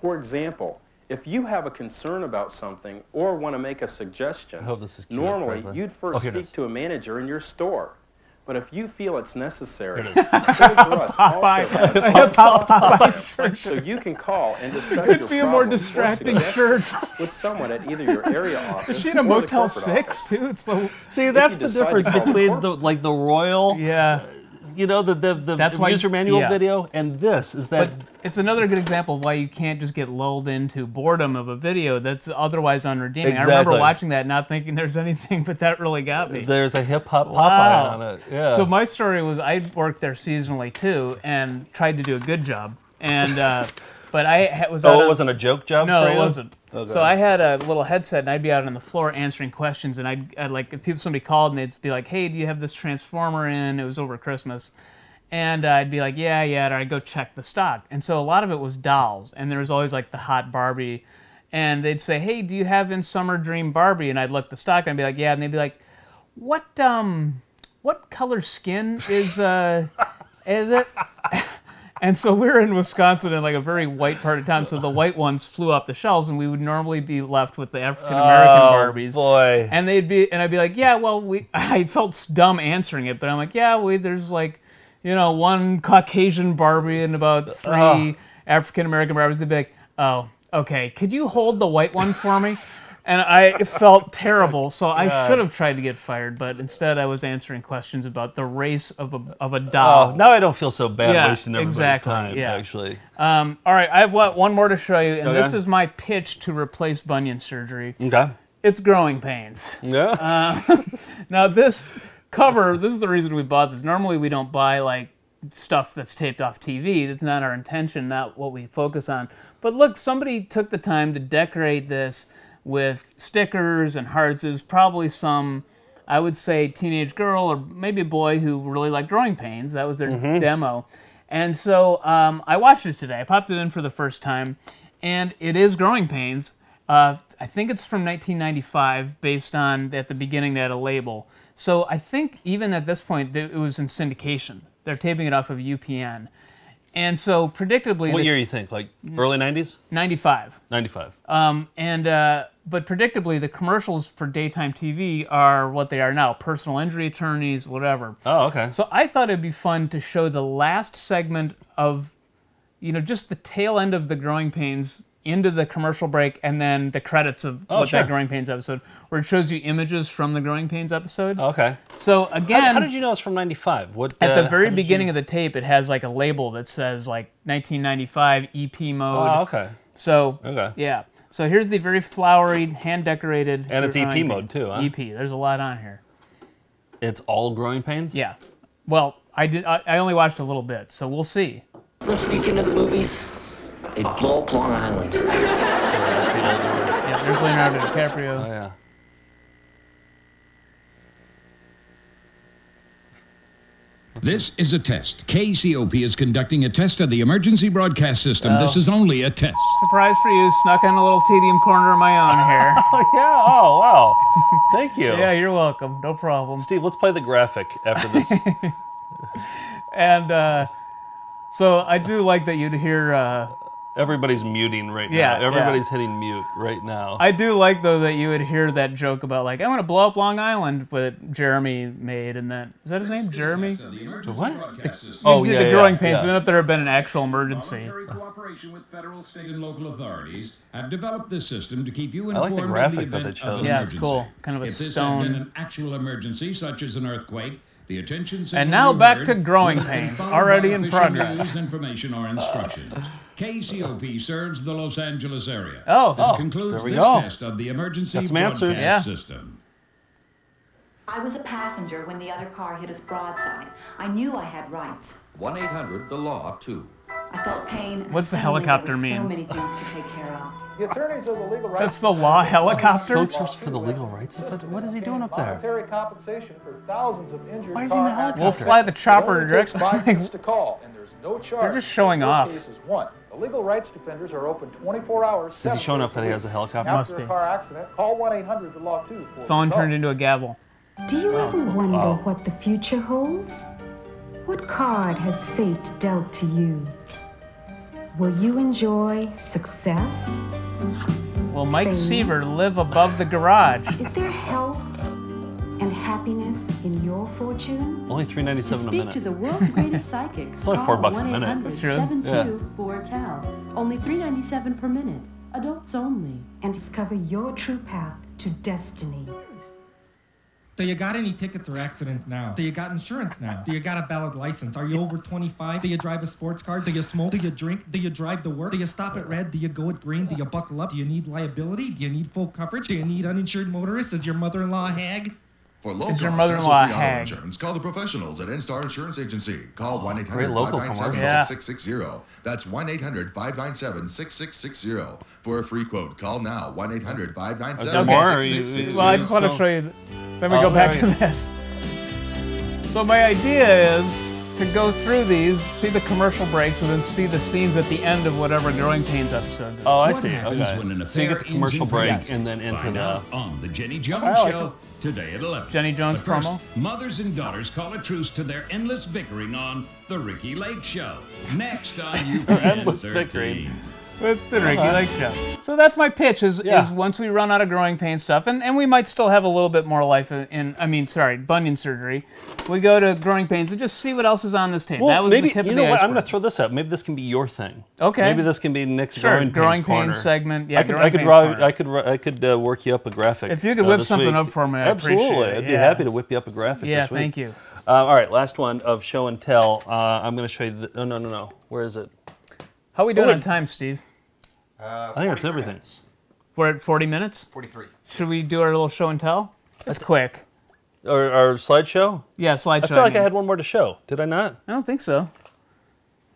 For example, if you have a concern about something or want to make a suggestion, I hope this is queued normally correctly. you'd first Oh, speak to a manager in your store. But if you feel it's necessary, Here it is. Toys R Us also has I have so you can call and discuss Could your be a more distracting shirt. with someone at either your area office Is she in a Motel Six office. too? It's the See, that's the difference between the like the royal, yeah. You know, the the, the That's why- user manual yeah. video, and this is that. But it's another good example of why you can't just get lulled into boredom of a video that's otherwise unredeeming. I remember Exactly. watching that, not thinking there's anything, but that really got me. There's a hip hop Popeye on it. Yeah. So my story was I worked there seasonally too, and tried to do a good job. And uh, but I was oh, it on- wasn't a joke job No, it wasn't. Okay. So I had a little headset, and I'd be out on the floor answering questions, and I'd, I'd like if people somebody called, and they'd be like, "Hey, do you have this transformer in?" It was over Christmas, and uh, I'd be like, "Yeah, yeah," and I'd go check the stock. And so a lot of it was dolls, and there was always like the hot Barbie, and they'd say, "Hey, do you have in Summer Dream Barbie?" And I'd look the stock, and I'd be like, "Yeah," and they'd be like, "What um, what color skin is uh, is it?" And so we're in Wisconsin in like a very white part of town, so the white ones flew off the shelves, and we would normally be left with the African American oh, Barbies. boy. And they'd be, and I'd be like, yeah, well, we. I felt dumb answering it, but I'm like, yeah, we. There's like, you know, one Caucasian Barbie and about three Oh. African American Barbies. They'd be like, oh, okay, could you hold the white one for me? And I felt terrible, so I should have tried to get fired, but instead I was answering questions about the race of a of a doll. Oh, now I don't feel so bad Yeah, wasting everybody's exactly, time. yeah. Actually, Um, all right, I have one one more to show you, and Okay. this is my pitch to replace bunion surgery. okay. It's growing pains. Yeah. Now this cover, this is the reason we bought this. Normally we don't buy like stuff that's taped off TV. That's not our intention, not what we focus on. But look, somebody took the time to decorate this with stickers and hearts. It was probably some, I would say, teenage girl or maybe a boy who really liked growing pains. That was their demo. And so um, I watched it today. I popped it in for the first time, and it is growing pains. Uh, I think it's from 1995, based on at the beginning they had a label. So I think even at this point it was in syndication. They're taping it off of UPN, and so predictably, what the- year you think? Like early '90s? 95. '95. Um, and uh, but predictably, the commercials for daytime TV are what they are now: personal injury attorneys, whatever. oh, okay. So I thought it'd be fun to show the last segment of, you know, just the tail end of the growing pains into the commercial break and then the credits of Oh, what sure. that growing pains episode, where it shows you images from the growing pains episode. okay. So again, how did you know it's from '95? What at uh, the very beginning you- of the tape, it has like a label that says like 1995 EP mode. Oh, okay. So Okay. yeah. So here's the very flowery, hand decorated. And it's EP growing mode too, huh? EP. There's a lot on here. It's all growing pains. Yeah. Well, I did. I, I only watched a little bit, so we'll see. Them sneak into the movies, they blow up Long Island. Yeah. yeah. There's Leonardo DiCaprio. Oh yeah. This is a test. KCOP is conducting a test of the emergency broadcast system. This is only a test. Surprise for you, snuck in a little tedium corner of my own here. Oh yeah. Oh wow. Thank you. yeah, you're welcome. No problem. Steve, let's play the graphic after this. And uh, so I do like that you'd hear. Uh, Everybody's muting right Yeah, now. Everybody's hitting mute right now. I do like though that you would hear that joke about like I want to blow up Long Island, that Jeremy made, and then is that his name, Jeremy? what? Oh Oh, yeah, yeah, the growing yeah, pains. yeah. And then if there had been an actual emergency. Voluntary cooperation with federal, state, and local authorities have developed this system to keep you I like informed the graphic the that they event of chose. an Yeah, it's emergency. cool. Kind of a if this had been an actual emergency, such as an earthquake, the attention signal And now you back to growing would have been pains, already in progress. news, information or instructions. KCOP serves the Los Angeles area. Oh, this oh, concludes there we this go. test of the emergency Got some broadcast answers. Yeah. system. I was a passenger when the other car hit us broadside. I knew I had rights. 1 800 The Law too. I felt pain. and What's the helicopter there were So mean? many things to take care of. The attorneys of the legal rights. That's the law helicopter. Spokesperson for the legal rights. What is he doing up there? Monetary compensation for thousands of injured Why is he in the car accidents. We'll fly the chopper It only takes directly. five to call, and there's no charge. They're just showing off. Case is won. The legal rights defenders are open 24 hours. Is he showing days off that he has a helicopter? After Must a car accident, call 1-800 the law 2 for Phone turned into a gavel. Do you ever wonder Wow. what the future holds? What card has fate dealt to you? Will you enjoy success? Will Mike Fame. Seaver live above the garage? Is there health and happiness in your fortune? Only three ninety seven To seven a speak minute. to the world's greatest psychics, It's only four bucks a minute. That's true. 1-800-72 Only three ninety seven per minute. Adults only. And discover your true path to destiny. Do you got any tickets or accidents now? Do you got insurance now? Do you got a valid license? Are you over 25? Do you drive a sports car? Do you smoke? Do you drink? Do you drive to work? Do you stop at red? Do you go at green? Do you buckle up? Do you need liability? Do you need full coverage? Do you need uninsured motorists? Is your mother-in-law a hag? For low Is your cost mother-in-law hassle-free auto hag? insurance, call the professionals at N-Star Insurance Agency. Call 1-800-597-6660. That's 1-800-597-6660. For a free quote, call now. 1-800-597-6660. Well, I just want to show you. Then we Oh, go back to this. So my idea is to go through these, see the commercial breaks, and then see the scenes at the end of whatever Growing Pains episodes. Oh, I What see. happens Okay. when an So you get the commercial ends break divorce? and then into Find the. out on the Jenny Jones I like Show it. Today at 11. Jenny Jones first, promo? Mothers and daughters call a truce to their endless bickering on the Ricki Lake Show. Next on UPN endless 13. bickering. With the Ricki Uh-huh. Lake Show. So that's my pitch: is, Yeah. is once we run out of growing pain stuff, and, and we might still have a little bit more life in, in I mean, sorry, bunion surgery. We go to growing pains and just see what else is on this table. Well, that was maybe the tip you of know the what? I'm going to throw this out. Maybe this can be your thing. Okay. Maybe this can be Nick's Sure, growing, growing pains segment. Yeah, I could, I could draw. I could. I could uh, work you up a graphic. If you could uh, whip something week. up for me, I absolutely. appreciate it, I'd be yeah. happy to whip you up a graphic. Yeah, this week. thank you. Uh, all right, last one of show and tell. Uh, I'm going to show you. The, no, no, no, no. Where is it? How are we doing wait. on time, Steve? I think that's everything. We're at 40 minutes. 43. Should we do our little show and tell? That's quick. Our, our slideshow. Yeah, slideshow. I feel like I mean. had one more to show. Did I not? I don't think so.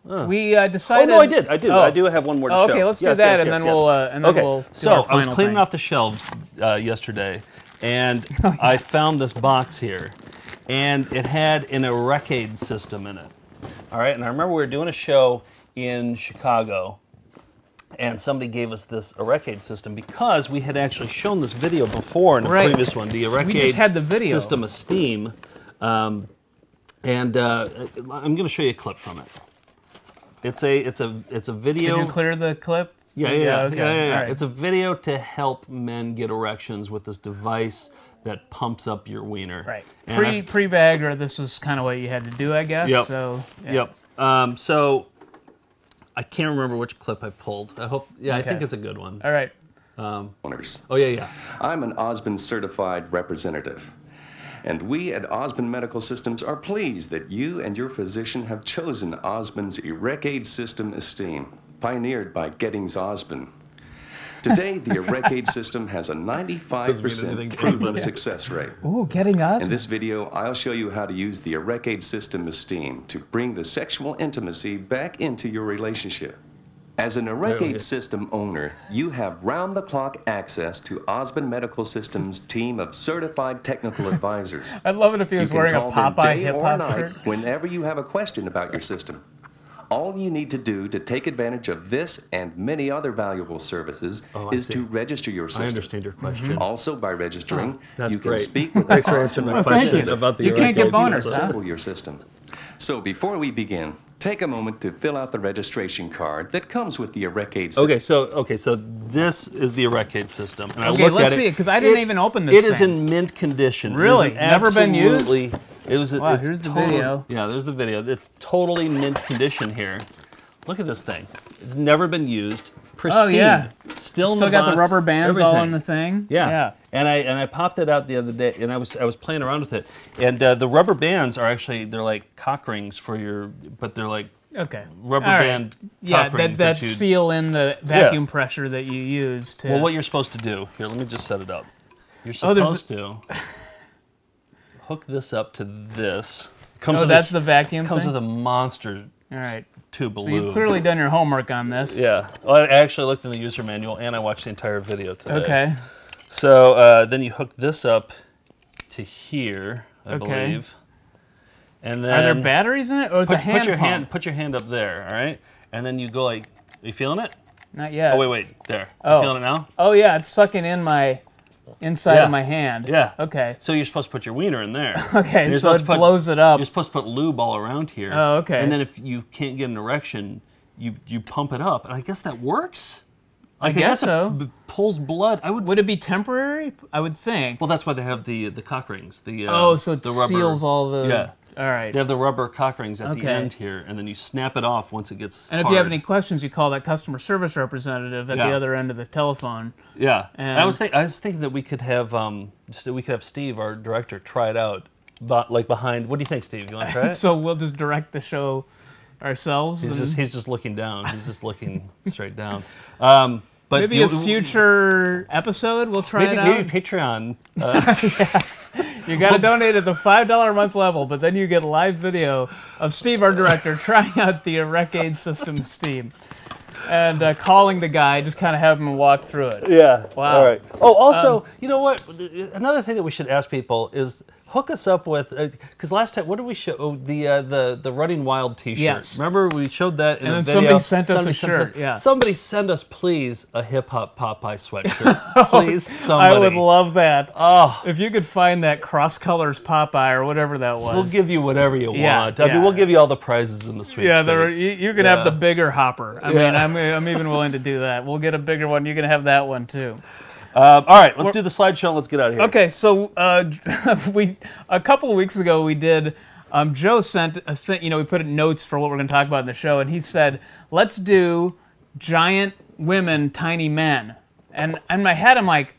Oh. We uh, Oh no, I did. I do. Oh. I do have one more to Oh, show. okay, let's do Yes, that, yes, and yes, then yes. we'll, uh, and then okay. we'll do so our I was cleaning thing. off the shelves uh, yesterday, and Oh, I found this box here, and it had an ErecAid system in it. All right, and I remember we were doing a show in Chicago, and somebody gave us this ErecAid system because we had actually shown this video before in a Right. previous one. The We just had the video. system of Steam, um, and uh, I'm going to show you a clip from it. It's a it's a it's a video. Did you clear the clip? Yeah, yeah, yeah. okay. yeah, yeah, yeah. right. It's a video to help men get erections with this device that pumps up your wiener. Right. And Pre I've- pre Viagra, this was kind of what you had to do, I guess. Yep. So. Yep. Um, so I can't remember which clip I pulled. I hope. Yeah, I think it's a good one. All right. Um, owners. oh yeah, yeah. I'm an Osbon certified representative. And we at Osbon Medical Systems are pleased that you and your physician have chosen Osbon's ErecAid System Esteem, pioneered by Geddings Osbon. Today, the ErecAid system has a 95% proven success rate. Ooh, getting us. In this video, I'll show you how to use the ErecAid System Esteem to bring the sexual intimacy back into your relationship. As an There we go. System owner, you have round the clock access to Osbon Medical Systems' team of certified technical advisors. I'd love it if he was wearing a call Popeye day hip or hop night shirt. whenever you have a question about your system. All you need to do to take advantage of this and many other valuable services Oh, is see. to register your system. I system. understand your question. Mm-hmm. Also, by registering, Oh, you can great. speak with Thanks a for answering my question representative about the You can't get to bonus, huh? assemble your system. So before we begin, take a moment to fill out the registration card that comes with the ErecAid system. Okay, so okay, so this is the ErecAid system, and Okay, I looked let's at see it because I didn't even open this It is thing. in mint condition. Really? an Never been used? It was. Wow, it's here's the video. Yeah, there's the video. It's totally mint condition here. Look at this thing. It's never been used. Pristine. Oh yeah, Still, still got the rubber bands all on the thing. Yeah. yeah. And I and I popped it out the other day, and I was I was playing around with it, and uh, the rubber bands are actually they're like cock rings for your, but they're like Okay. rubber right. band Yeah, cock that, that you seal in the Yeah. vacuum pressure that you use to. Well, what you're supposed to do here, let me just set it up. You're Oh, supposed to hook this up to this. Oh, with that's a, the vacuum Comes thing? with a monster All right. tube of So you've lube. clearly done your homework on this. Yeah. Well, I actually looked in the user manual and I watched the entire video today. Okay. So uh, then you hook this up to here, I Okay. believe. And then Are there batteries in it, or is put, it a hand put your pump? hand put your hand up there, all right? And then you go like, are you feeling it? Not yet. Oh wait, wait, there. Oh. You feeling it now? Oh yeah, it's sucking in my inside Yeah. of my hand. Yeah. Okay. So you're supposed to put your wiener in there. Okay, you're so supposed it to put- blows it up. You're supposed to put lube all around here. Oh, okay. And then if you can't get an erection, you you pump it up, and I guess that works. I Like, guess so. b- pulls blood. I would. Would it be temporary? I would think. Well, that's why they have the the cock rings. The uh, Oh, so it the rubber, seals all the- Yeah. All right. They have the rubber cock rings at the end here, and then you snap it off once it gets. And if you have any questions, you call that customer service representative at the other end of the telephone. Yeah, And I was think, I was thinking that we could have um we could have Steve, our director, try it out, but like behind. What do you think, Steve? You want to try it? so we'll just direct the show ourselves. He's just he's just looking down. He's just looking straight down. Um, but maybe a future episode we'll try maybe, it out. maybe Patreon. Uh, You got to donate at the five dollar a month level, but then you get live video of Steve, our director, trying out the Recade system Steam, and uh, calling the guy, just kind of have him walk through it. Yeah. Wow. All right. Oh, also, Um, you know what? Another thing that we should ask people is hook us up with because last time, what did we show? Oh, the uh, the the Running Wild T-shirt. Yes. Remember we showed that in And a then video. somebody sent us a sent shirt, yeah. Somebody send us please a hip hop Popeye sweatshirt. please, somebody. I would love that. Oh. If you could find that cross colors Popeye or whatever that was. We'll give you whatever you Yeah, want. I yeah. mean, we'll give you all the prizes in the sweepstakes. Yeah, there, you, you can Yeah. have the bigger hopper. I mean, I'm, I'm even willing to do that. We'll get a bigger one. You can have that one too. Um, all right, let's We're- do the slideshow. Let's get out of here. Okay, so uh, we a couple of weeks ago we did. Um, Joe sent a thing. You know, we put in notes for what we're going to talk about in the show, and he said, "Let's do giant women, tiny men." And in my head, I'm like,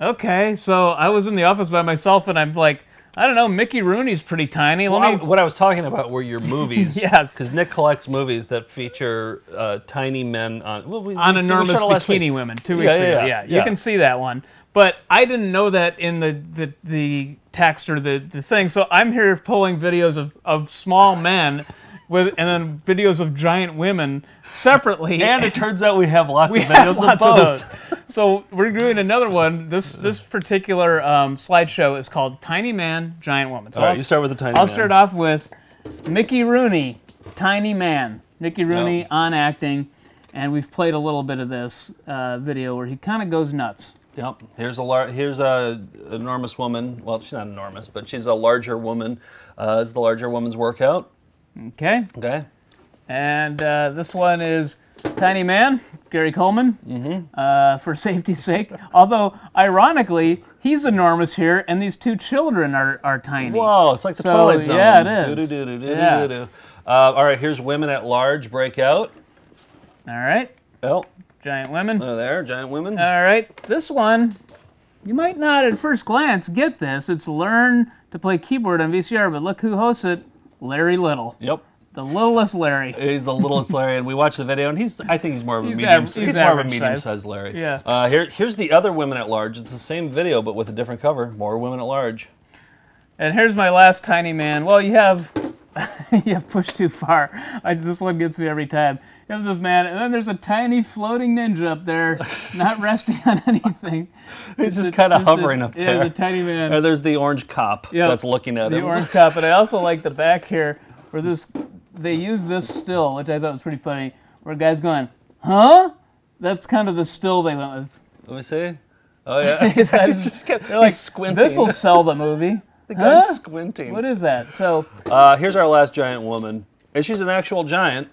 "Okay." So I was in the office by myself, and I'm like, "I don't know, Mickey Rooney's pretty tiny." Well, me. I- what I was talking about were your movies. Yes. Because Nick collects movies that feature uh, tiny men on. Well, we, on we- enormous showed it week. bikini women two weeks yeah, ago. yeah, Yeah, yeah. you can see that one. But I didn't know that in the the, the text or the, the thing. So I'm here pulling videos of, of small men with and then videos of giant women separately. And it turns out we have lots we of have videos of lots both. those. So we're doing another one. This this particular um, slideshow is called Tiny Man, Giant Woman. So All right, I'll- you start with the tiny I'll man. start off with Mickey Rooney, Tiny Man. Mickey Rooney on acting, and we've played a little bit of this uh, video where he kind of goes nuts. Yep. Here's a lar- here's a enormous woman. Well, she's not enormous, but she's a larger woman. Uh, is the larger woman's workout? Okay. Okay. And uh, this one is Tiny Man, Gary Coleman, Mm-hmm. uh, for safety's sake. Although, ironically, he's enormous here, and these two children are, are tiny. Whoa, it's like the So, Twilight Zone. Yeah, it is. Yeah. Uh, all right, here's women at large breakout. All right. Oh. Giant women. Oh, there, giant women. All right, this one, you might not at first glance get this. It's Learn to Play Keyboard on VCR, but look who hosts it Larry Little. Yep. The littlest Larry. He's the littlest Larry, and we watched the video, and he's I think he's more of a He's medium. he's he's more of a average medium size. Larry. Yeah. Uh, here, here's the other women at large. It's the same video, but with a different cover. More women at large. And here's my last tiny man. Well, you have yeah, push too far. I, this one gets me every time. You have this man, and then there's a tiny floating ninja up there, not resting on anything. He's just kind of a- hovering up yeah, there. the tiny man. And there's the orange cop Yeah, that's looking at the him. orange cup. And I also like the back here where this they use this still, which I thought was pretty funny, where a guy's going, huh? That's kind of the still they went with. Let me see. Oh yeah, just get- they're like, squinting. This will sell the movie. The guy's Huh? squinting. What is that? So Uh, here's our last giant woman, and she's an actual giant.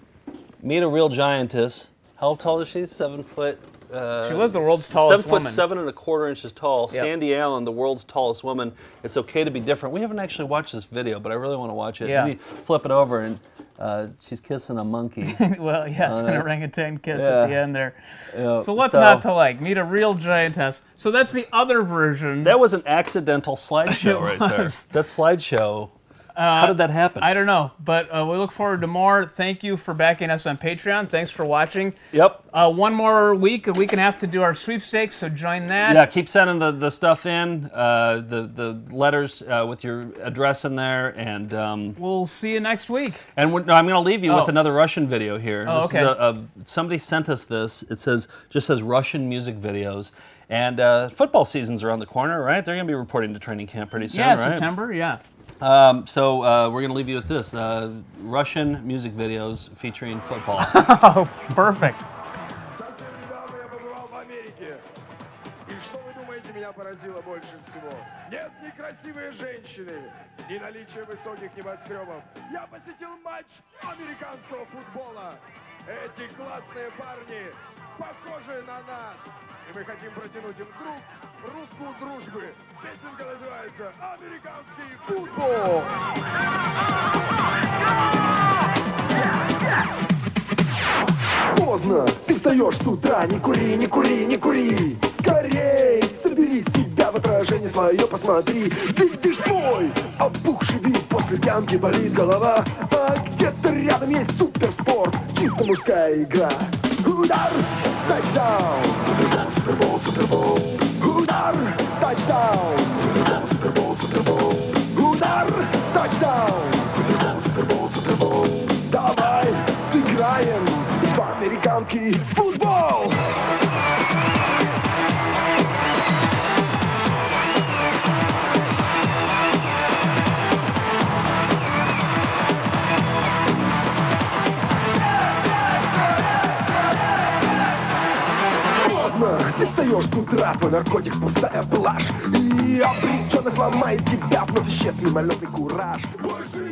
Meet a real giantess. How tall is she? Seven foot. Uh, She was the world's tallest Seven foot woman. seven and a quarter inches tall. Yep. Sandy Allen, the world's tallest woman. It's okay to be different. We haven't actually watched this video, but I really want to watch it. Yeah. Maybe flip it over and uh, she's kissing a monkey. well, yeah, Uh, an orangutan kiss yeah. at the end there. Yeah, So what's so- not to like? Meet a real giantess. So that's the other version. That was an accidental slideshow right there. That slideshow. How did that happen? I don't know, but uh, we look forward to more. Thank you for backing us on Patreon. Thanks for watching. Yep. Uh, one more week, a week and a half to do our sweepstakes, so join that. Yeah, keep sending the, the stuff in, uh, the the letters uh, with your address in there, and um, We'll see you next week. and we're, no, I'm going to leave you with Oh. another Russian video here. Oh, This is okay. a, a, somebody sent us this. It says just says Russian music videos, and uh, football season's around the corner, right? They're going to be reporting to training camp pretty soon, yeah, right? September, yeah. Um, so uh, we're going to leave you with this: uh, Russian music videos featuring football. oh, perfect. Меня поразило больше всего? Нет, не красивые женщины, не наличие высоких небоскребов. Я посетил матч американского футбола. Эти классные парни похожи на нас. И мы хотим протянуть им друг руку дружбы. Песенка называется «Американский футбол». Поздно, ты встаешь с утра, не кури, не кури, не кури. Скорей, собери себя в отражение свое, посмотри. Видишь мой опухший вид, после пьянки болит голова. А где-то рядом есть суперспорт, чисто мужская игра. Удар, тачдаун, супербол, супербол, супербол. Удар, тачдаун, супербол, супербол, супербол. Удар, тачдаун, супербол, супербол, супербол. Давай сыграем в американский футбол. Встаешь с утра, твой наркотик пустая блажь. И обреченно сломает тебя, вновь исчез мимолетный кураж. Больше